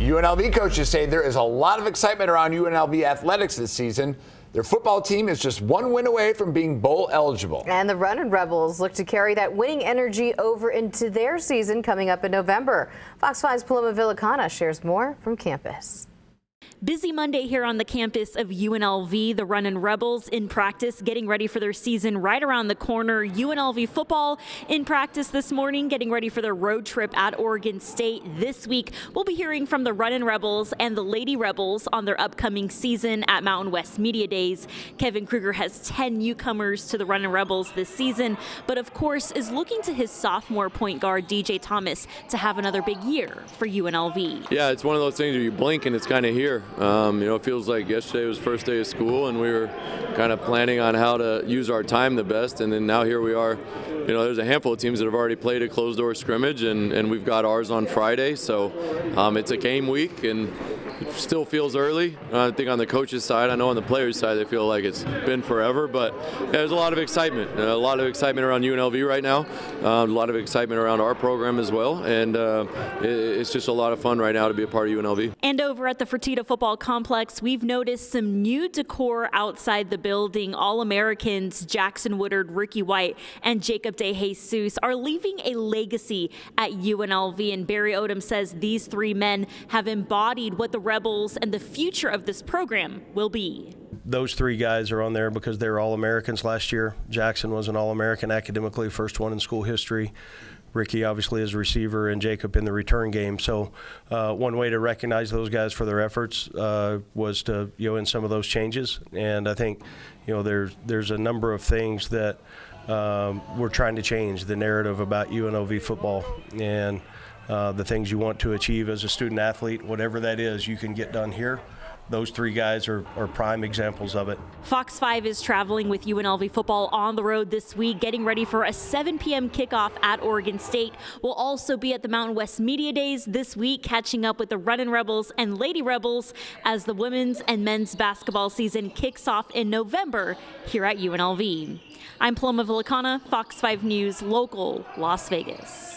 UNLV coaches say there is a lot of excitement around UNLV athletics this season. Their football team is just one win away from being bowl eligible. And the Runnin' Rebels look to carry that winning energy over into their season coming up in November. Fox 5's Paloma Villicana shares more from campus. Busy Monday here on the campus of UNLV. The Runnin' Rebels in practice, getting ready for their season right around the corner. UNLV football in practice this morning, getting ready for their road trip at Oregon State this week. We'll be hearing from the Runnin' Rebels and the Lady Rebels on their upcoming season at Mountain West Media Days. Kevin Kruger has 10 newcomers to the Runnin' Rebels this season, but of course is looking to his sophomore point guard, DJ Thomas, to have another big year for UNLV. Yeah, it's one of those things where you blink and it's kind of here. Um, you know, it feels like yesterday was first day of school, and we were kind of planning on how to use our time the best, and then now here we are. You know, there's a handful of teams that have already played a closed door scrimmage, and, and we've got ours on Friday. So um, it's a game week, and it still feels early. Uh, I think on the coaches' side, I know on the players' side, they feel like it's been forever. But yeah, there's a lot of excitement. Uh, a lot of excitement around UNLV right now. Uh, a lot of excitement around our program as well. And uh, it, it's just a lot of fun right now to be a part of UNLV. And over at the Fertitta Football Complex, we've noticed some new decor outside the building. All Americans Jackson Woodard, Ricky White, and Jacob De Jesus are leaving a legacy at UNLV. And Barry Odom says these three men have embodied what the Rebels and the future of this program will be. Those three guys are on there because they were All Americans last year. Jackson was an All American academically, first one in school history. Ricky, obviously, as a receiver, and Jacob in the return game. So, uh, one way to recognize those guys for their efforts uh, was to, you know, in some of those changes. And I think, you know, there's there's a number of things that um, we're trying to change the narrative about UNLV football and uh, the things you want to achieve as a student athlete, whatever that is, you can get done here. Those three guys are, are prime examples of it. Fox 5 is traveling with UNLV football on the road this week, getting ready for a 7 p.m. kickoff at Oregon State. We'll also be at the Mountain West Media Days this week, catching up with the Runnin' Rebels and Lady Rebels as the women's and men's basketball season kicks off in November here at UNLV. I'm Paloma Villicana, Fox 5 News, local Las Vegas.